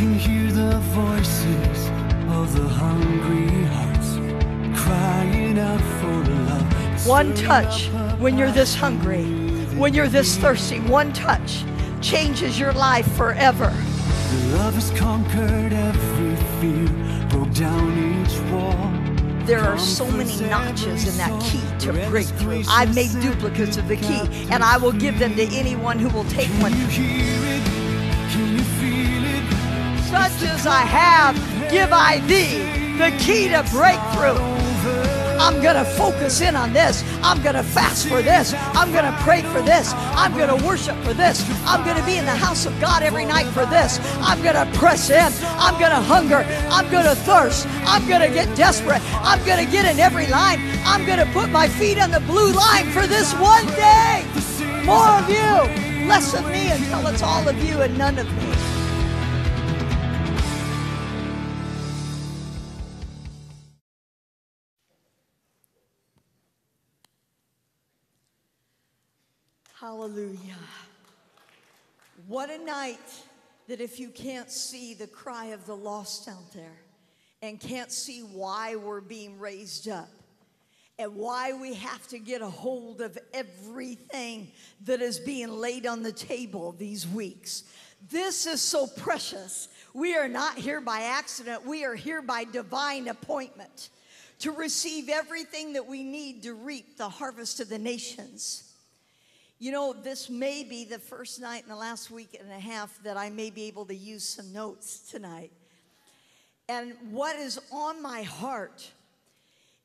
can hear the voices of the hungry hearts crying out for love. One touch when you're this hungry, when you're this thirsty, one touch changes your life forever. Love has conquered every fear, broke down each wall. There are so many notches in that key to breakthrough. I've made duplicates of the key, and I will give them to anyone who will take one. Such as I have, give I thee the key to breakthrough. I'm going to focus in on this. I'm going to fast for this. I'm going to pray for this. I'm going to worship for this. I'm going to be in the house of God every night for this. I'm going to press in. I'm going to hunger. I'm going to thirst. I'm going to get desperate. I'm going to get in every line. I'm going to put my feet on the blue line for this one day. More of you, less of me until it's all of you and none of me. Hallelujah. What a night that if you can't see the cry of the lost out there and can't see why we're being raised up and why we have to get a hold of everything that is being laid on the table these weeks. This is so precious. We are not here by accident, we are here by divine appointment to receive everything that we need to reap the harvest of the nations. You know, this may be the first night in the last week and a half that I may be able to use some notes tonight. And what is on my heart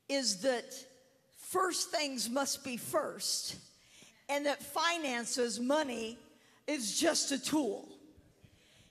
is that first things must be first, and that finances, money, is just a tool.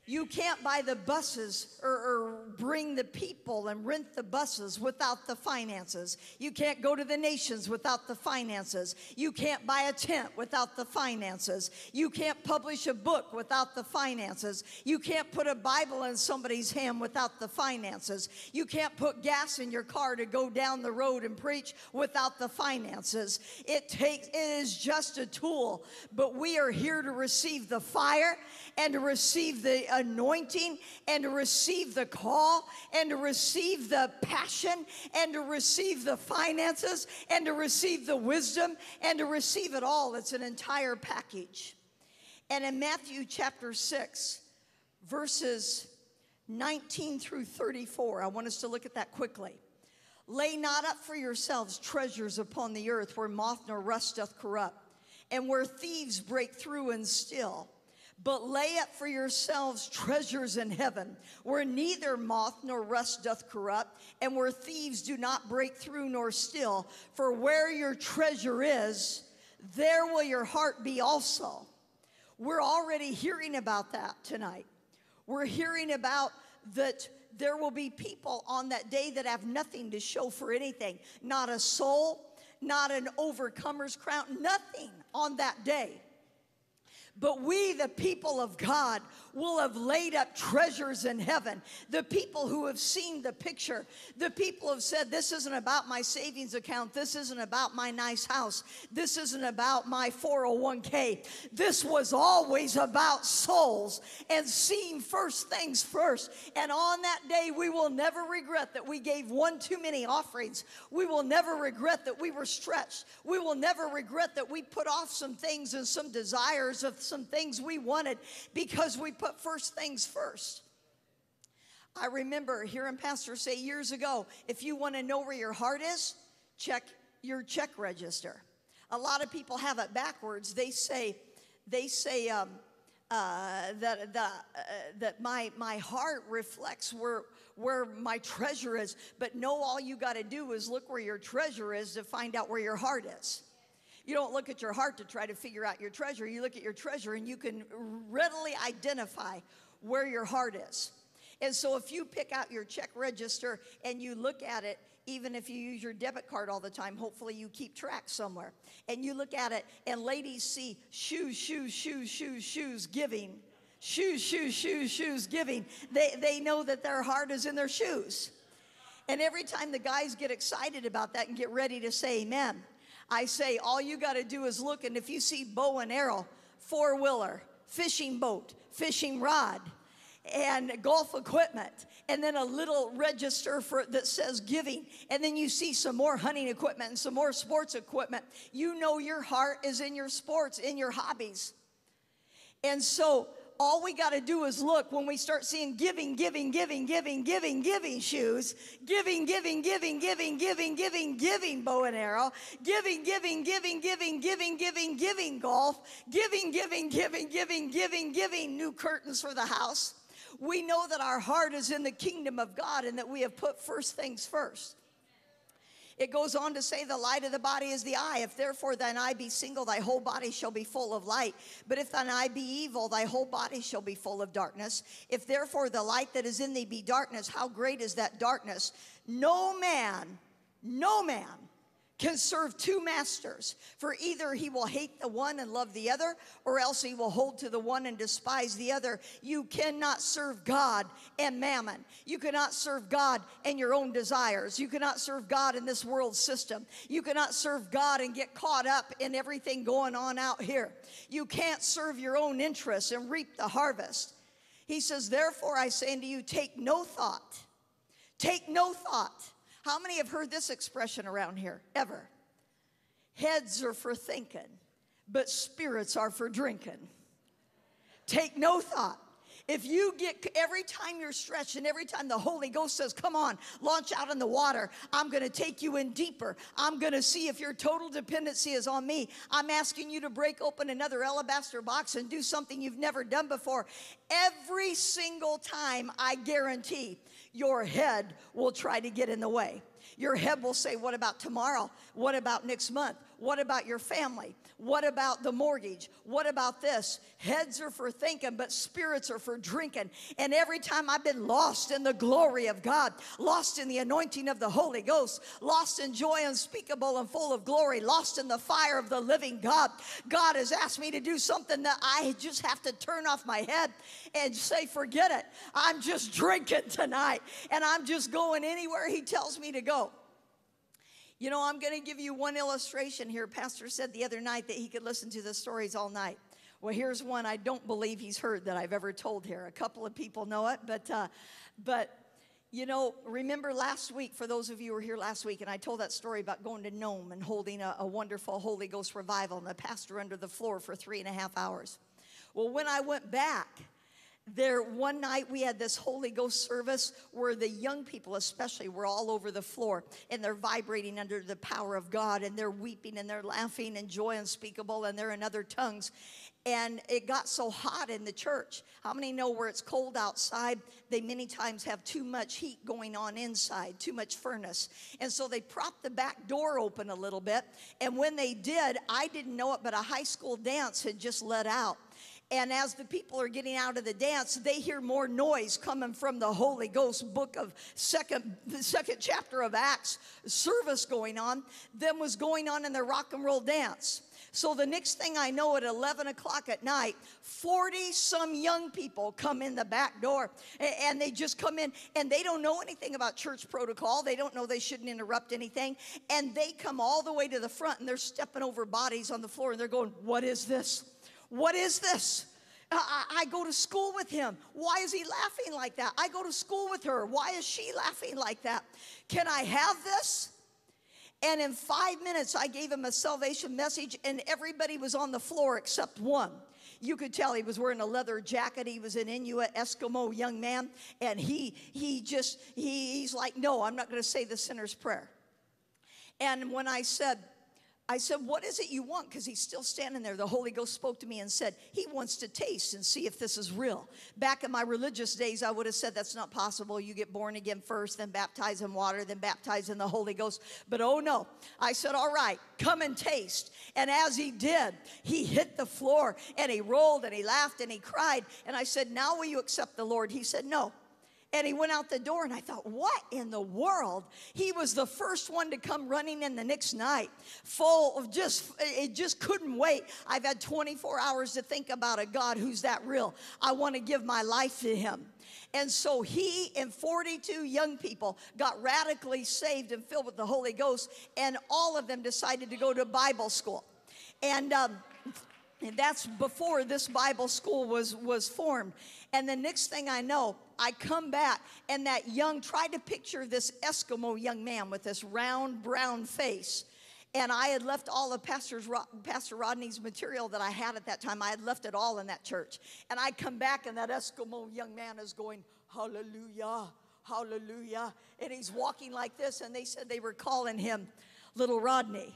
You can't buy the buses or, or, bring the people and rent the buses without the finances. You can't go to the nations without the finances. You can't buy a tent without the finances. You can't publish a book without the finances. You can't put a Bible in somebody's hand without the finances. You can't put gas in your car to go down the road and preach without the finances. It takes it is just a tool, but we are here to receive the fire and to receive the uh, anointing and to receive the call and to receive the passion and to receive the finances and to receive the wisdom and to receive it all. It's an entire package. And in Matthew chapter 6, verses 19 through 34, I want us to look at that quickly. Lay not up for yourselves treasures upon the earth where moth nor rust doth corrupt, and where thieves break through and steal. But lay up for yourselves treasures in heaven, where neither moth nor rust doth corrupt, and where thieves do not break through nor steal. For where your treasure is, there will your heart be also. We're already hearing about that tonight. We're hearing about that there will be people on that day that have nothing to show for anything, not a soul, not an overcomer's crown, nothing on that day. But we, the people of God, will have laid up treasures in heaven. The people who have seen the picture, the people have said, This isn't about my savings account. This isn't about my nice house. This isn't about my 401k. This was always about souls and seeing first things first. And on that day, we will never regret that we gave one too many offerings. We will never regret that we were stretched. We will never regret that we put off some things and some desires of some things we wanted because we put first things first. I remember hearing pastors say years ago if you want to know where your heart is, check your check register. A lot of people have it backwards. They say, they say, um, uh, that that uh, that my my heart reflects where where my treasure is. But no, all you got to do is look where your treasure is to find out where your heart is. You don't look at your heart to try to figure out your treasure. You look at your treasure and you can readily identify where your heart is. And so if you pick out your check register and you look at it, even if you use your debit card all the time, hopefully you keep track somewhere. And you look at it, and ladies see shoes, shoes, shoes, shoes, shoes, giving. Shoes, shoes, shoes, shoes, giving. They, they know that their heart is in their shoes. And every time the guys get excited about that and get ready to say amen, I say, all you got to do is look, and if you see bow and arrow, four wheeler, fishing boat, fishing rod, and golf equipment and then a little register for that says giving and then you see some more hunting equipment and some more sports equipment you know your heart is in your sports in your hobbies. And so all we got to do is look when we start seeing giving, giving, giving, giving, giving, giving shoes, giving, giving, giving, giving, giving, giving, giving bow and arrow, giving, giving, giving, giving, giving, giving, giving golf, giving, giving, giving, giving, giving, giving new curtains for the house. We know that our heart is in the kingdom of God and that we have put first things first. It goes on to say, The light of the body is the eye. If therefore thine eye be single, thy whole body shall be full of light. But if thine eye be evil, thy whole body shall be full of darkness. If therefore the light that is in thee be darkness, how great is that darkness? No man, no man can serve two masters, for either he will hate the one and love the other, or else he will hold to the one and despise the other. You cannot serve God and mammon. You cannot serve God and your own desires. You cannot serve God in this world system. You cannot serve God and get caught up in everything going on out here. You can't serve your own interests and reap the harvest. He says, Therefore, I say unto you, take no thought. Take no thought how many have heard this expression around here ever? Heads are for thinking, but spirits are for drinking. Take no thought. If you get every time you're stretched and every time the Holy Ghost says, Come on, launch out in the water, I'm gonna take you in deeper. I'm gonna see if your total dependency is on me. I'm asking you to break open another alabaster box and do something you've never done before. Every single time, I guarantee your head will try to get in the way. Your head will say, What about tomorrow? What about next month? What about your family? What about the mortgage? What about this? Heads are for thinking, but spirits are for drinking. And every time I've been lost in the glory of God, lost in the anointing of the Holy Ghost, lost in joy unspeakable and full of glory, lost in the fire of the living God, God has asked me to do something that I just have to turn off my head and say, Forget it. I'm just drinking tonight, and I'm just going anywhere He tells me to go. You know, I'm going to give you one illustration here. Pastor said the other night that he could listen to the stories all night. Well, here's one I don't believe he's heard that I've ever told here. A couple of people know it, but, uh, but you know, remember last week, for those of you who were here last week, and I told that story about going to Nome and holding a, a wonderful Holy Ghost revival and the pastor under the floor for three and a half hours. Well, when I went back, there one night we had this holy ghost service where the young people especially were all over the floor and they're vibrating under the power of god and they're weeping and they're laughing and joy unspeakable and they're in other tongues. And it got so hot in the church. How many know where it's cold outside? They many times have too much heat going on inside too much furnace. And so they propped the back door open a little bit. And when they did i didn't know it but a high school dance had just let out and as the people are getting out of the dance, they hear more noise coming from the Holy Ghost book of second, the second chapter of Acts service going on than was going on in their rock and roll dance. So the next thing I know, at 11 o'clock at night, 40 some young people come in the back door and they just come in and they don't know anything about church protocol. They don't know they shouldn't interrupt anything. And they come all the way to the front and they're stepping over bodies on the floor and they're going, What is this? What is this? I, go to school with him. Why is he laughing like that? I go to school with her. Why is she laughing like that? Can I have this? And in five minutes, I gave him a salvation message, and everybody was on the floor except one. You could tell he was wearing a leather jacket. He was an Inuit Eskimo young man, and he he just he, he's like, no, I'm not going to say the sinner's prayer. And when I said, I said, What is it you want? Because he's still standing there. The Holy Ghost spoke to me and said, He wants to taste and see if this is real. Back in my religious days, I would have said, That's not possible. You get born again first, then baptized in water, then baptized in the Holy Ghost. But oh no. I said, All right, come and taste. And as he did, he hit the floor and he rolled and he laughed and he cried. And I said, Now will you accept the Lord? He said, No and he went out the door and i thought what in the world? He was the first one to come running in the next night full of just it just couldn't wait. I've had 24 hours to think about a god who's that real. I want to give my life to him. And so he and 42 young people got radically saved and filled with the holy ghost and all of them decided to go to bible school. And um, And that's before this Bible school was, was formed. And the next thing I know, I come back, and that young, try to picture this Eskimo young man with this round brown face. And I had left all of Pastor's, Pastor Rodney's material that I had at that time. I had left it all in that church. And I come back, and that Eskimo young man is going, Hallelujah, Hallelujah. And he's walking like this, and they said they were calling him Little Rodney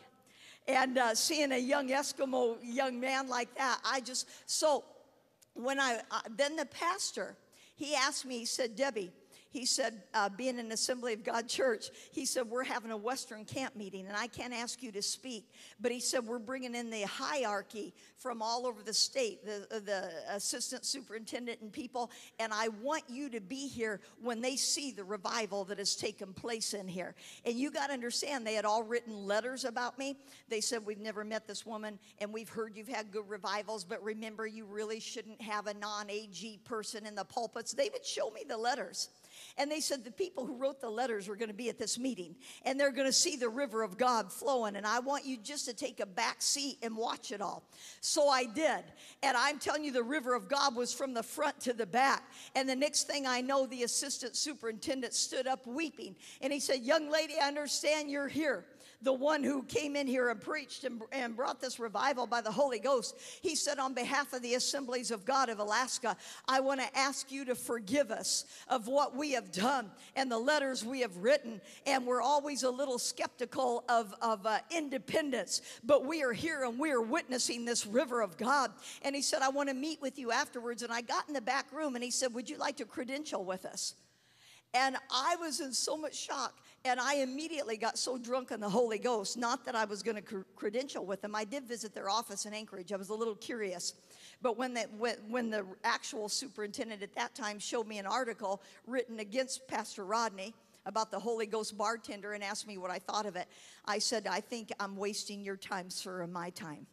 and uh, seeing a young Eskimo young man like that, I just, so when I, uh, then the pastor, he asked me, he said, Debbie, he said, uh, being an Assembly of God church, he said, We're having a Western camp meeting, and I can't ask you to speak. But he said, We're bringing in the hierarchy from all over the state, the, uh, the assistant superintendent and people, and I want you to be here when they see the revival that has taken place in here. And you got to understand, they had all written letters about me. They said, We've never met this woman, and we've heard you've had good revivals, but remember, you really shouldn't have a non AG person in the pulpits. They would show me the letters. And they said the people who wrote the letters were going to be at this meeting and they're going to see the river of God flowing. And I want you just to take a back seat and watch it all. So I did. And I'm telling you, the river of God was from the front to the back. And the next thing I know, the assistant superintendent stood up weeping and he said, Young lady, I understand you're here the one who came in here and preached and, and brought this revival by the Holy Ghost, he said, On behalf of the Assemblies of God of Alaska, I want to ask you to forgive us of what we have done and the letters we have written. And we're always a little skeptical of, of uh, independence, but we are here and we are witnessing this river of God. And he said, I want to meet with you afterwards. And I got in the back room and he said, Would you like to credential with us? And I was in so much shock. And I immediately got so drunk on the Holy Ghost, not that I was going to cr- credential with them. I did visit their office in Anchorage. I was a little curious. But when the, when, when the actual superintendent at that time showed me an article written against Pastor Rodney, about the Holy Ghost bartender and asked me what I thought of it. I said, I think I'm wasting your time, sir, and my time.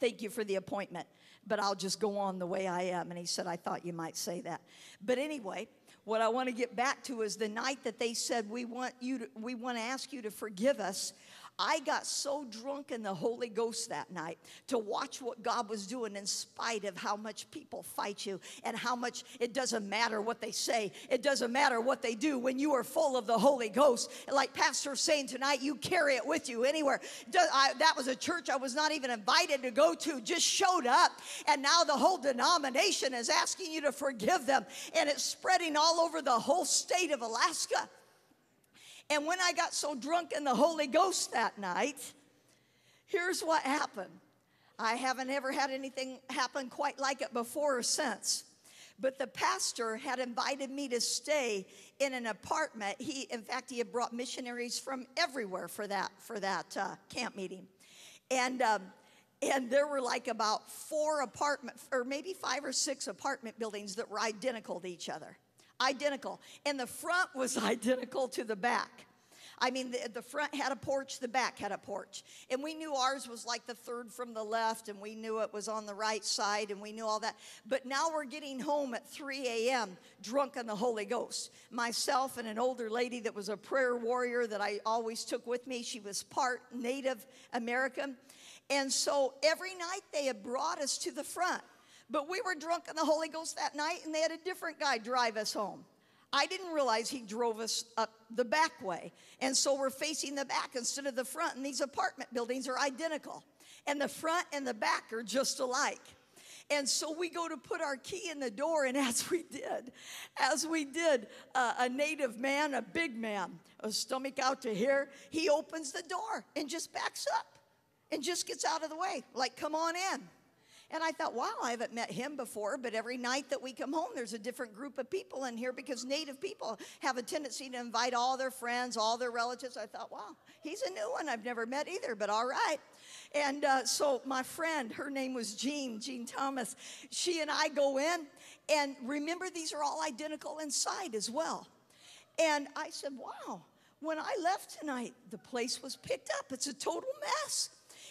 Thank you for the appointment, but I'll just go on the way I am. And he said, I thought you might say that. But anyway, what I want to get back to is the night that they said, We want you to, we want to ask you to forgive us. I got so drunk in the Holy Ghost that night to watch what God was doing in spite of how much people fight you and how much it doesn't matter what they say. It doesn't matter what they do when you are full of the Holy Ghost. Like Pastor's saying tonight, you carry it with you anywhere. that was a church I was not even invited to go to, just showed up. And now the whole denomination is asking you to forgive them. And it's spreading all over the whole state of Alaska. And when I got so drunk in the Holy Ghost that night, here's what happened. I haven't ever had anything happen quite like it before or since. But the pastor had invited me to stay in an apartment. He, in fact, he had brought missionaries from everywhere for that for that uh, camp meeting, and um, and there were like about four apartment or maybe five or six apartment buildings that were identical to each other identical. And the front was identical to the back. I mean, the, the, front had a porch, the back had a porch. And we knew ours was like the third from the left, and we knew it was on the right side, and we knew all that. But now we're getting home at 3 a.m., drunk on the Holy Ghost. Myself and an older lady that was a prayer warrior that I always took with me. She was part Native American. And so every night they had brought us to the front. But we were drunk in the Holy Ghost that night, and they had a different guy drive us home. I didn't realize he drove us up the back way. And so we're facing the back instead of the front, and these apartment buildings are identical. And the front and the back are just alike. And so we go to put our key in the door, and as we did, as we did, uh, a native man, a big man, a stomach out to here, he opens the door and just backs up and just gets out of the way, like, come on in. And I thought, wow, I haven't met him before, but every night that we come home, there's a different group of people in here because Native people have a tendency to invite all their friends, all their relatives. I thought, wow, he's a new one I've never met either, but all right. And uh, so my friend, her name was Jean, Jean Thomas, she and I go in, and remember, these are all identical inside as well. And I said, wow, when I left tonight, the place was picked up. It's a total mess.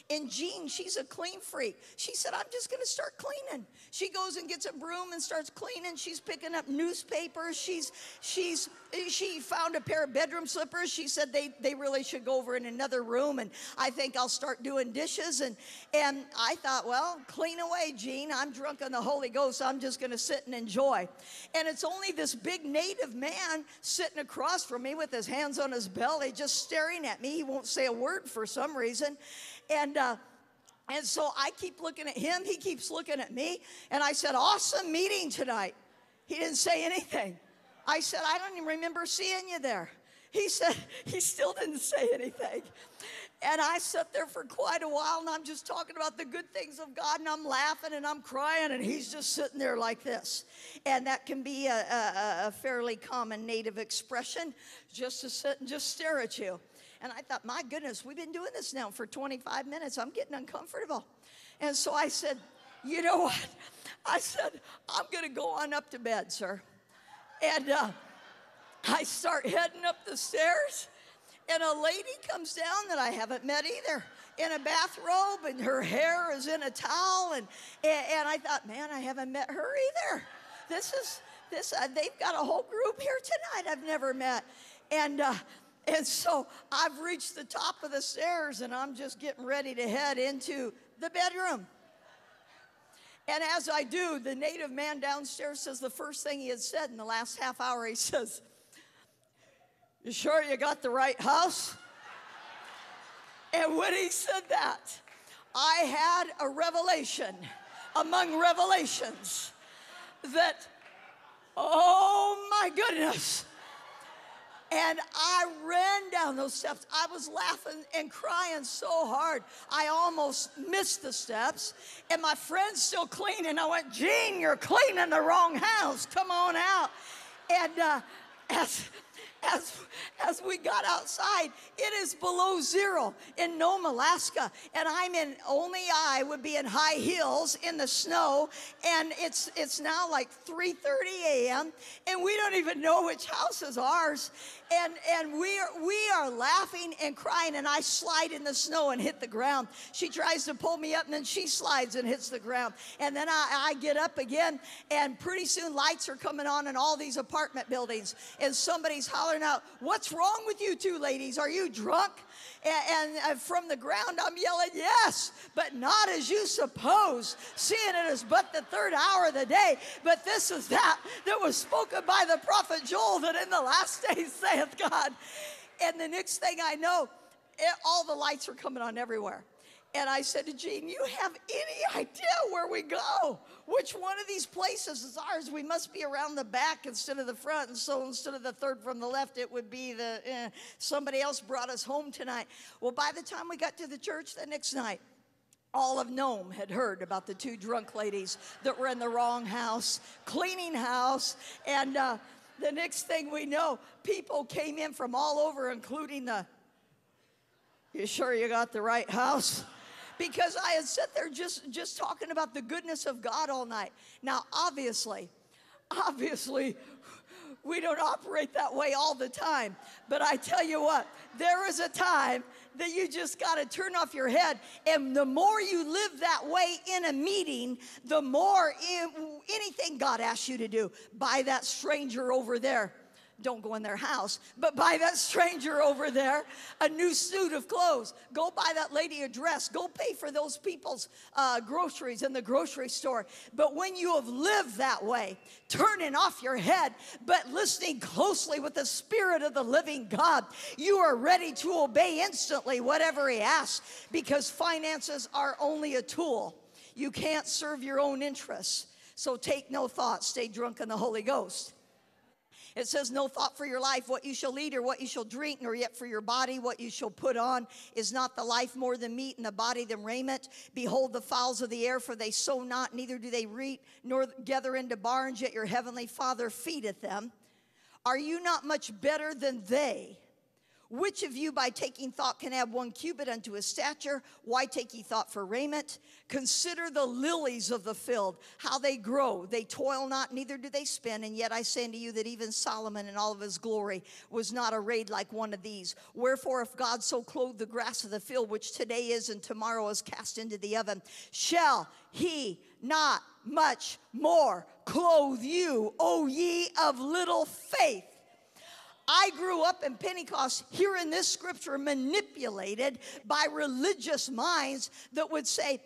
And Jean, she's a clean freak. She said, I'm just gonna start cleaning. She goes and gets a broom and starts cleaning. She's picking up newspapers. She's she's she found a pair of bedroom slippers. She said they, they really should go over in another room, and I think I'll start doing dishes. And and I thought, well, clean away, Jean. I'm drunk on the Holy Ghost. I'm just gonna sit and enjoy. And it's only this big native man sitting across from me with his hands on his belly, just staring at me. He won't say a word for some reason. And uh, and so I keep looking at him, he keeps looking at me, and I said, Awesome meeting tonight. He didn't say anything. I said, I don't even remember seeing you there. He said, he still didn't say anything. And I sat there for quite a while and I'm just talking about the good things of God and I'm laughing and I'm crying and he's just sitting there like this. And that can be a, a, a fairly common native expression just to sit and just stare at you. And I thought, my goodness, we've been doing this now for 25 minutes. I'm getting uncomfortable. And so I said, you know what? I said, I'm going to go on up to bed, sir. And uh, I start heading up the stairs, and a lady comes down that I haven't met either in a bathrobe, and her hair is in a towel. And, and, and I thought, man, I haven't met her either. This is, this, uh, they've got a whole group here tonight I've never met. And, uh, and so I've reached the top of the stairs, and I'm just getting ready to head into the bedroom. And as I do, the native man downstairs says the first thing he had said in the last half hour, he says, You sure you got the right house? and when he said that, I had a revelation among revelations that, oh my goodness, and I ran down those steps. I was laughing and crying so hard. I almost missed the steps. And my friend's still cleaning. I went, Jean, you're cleaning the wrong house. Come on out. And uh, as as, as we got outside, it is below zero in Nome, Alaska. And I'm in, only I would be in high heels in the snow. And it's, it's now like 3.30 a.m. And we don't even know which house is ours. And, and we, are, we are laughing and crying. And I slide in the snow and hit the ground. She tries to pull me up and then she slides and hits the ground. And then I, I get up again. And pretty soon lights are coming on in all these apartment buildings. And somebody's hollering out, What's wrong with you two ladies? Are you drunk? And, uh, from the ground, I'm yelling, Yes, but not as you suppose, seeing it as but the third hour of the day. But this is that that was spoken by the prophet Joel that in the last days saith God. And the next thing I know, it, all the lights are coming on everywhere. And I said to Jean, You have any idea where we go? Which one of these places is ours? We must be around the back instead of the front. And so instead of the third from the left, it would be the eh, somebody else brought us home tonight. Well, by the time we got to the church the next night, all of Nome had heard about the two drunk ladies that were in the wrong house, cleaning house. And uh, the next thing we know, people came in from all over, including the, you sure you got the right house? Because I had sat there just, just talking about the goodness of God all night. Now, obviously, obviously, we don't operate that way all the time. But I tell you what, there is a time that you just got to turn off your head. And the more you live that way in a meeting, the more anything God asks you to do. by that stranger over there don't go in their house, but buy that stranger over there a new suit of clothes. Go buy that lady a dress. Go pay for those people's uh, groceries in the grocery store. But when you have lived that way, turning off your head, but listening closely with the Spirit of the living God, you are ready to obey instantly whatever He asks because finances are only a tool. You can't serve your own interests. So take no thought, stay drunk in the Holy Ghost. It says, No thought for your life, what you shall eat or what you shall drink, nor yet for your body, what you shall put on. Is not the life more than meat, and the body than raiment? Behold the fowls of the air, for they sow not, neither do they reap, nor gather into barns, yet your heavenly Father feedeth them. Are you not much better than they? Which of you by taking thought can add one cubit unto his stature? Why take ye thought for raiment? Consider the lilies of the field, how they grow. They toil not, neither do they spin. And yet I say unto you that even Solomon in all of his glory was not arrayed like one of these. Wherefore, if God so clothed the grass of the field, which today is and tomorrow is cast into the oven, shall he not much more clothe you, O ye of little faith? I grew up in Pentecost hearing this scripture manipulated by religious minds that would say,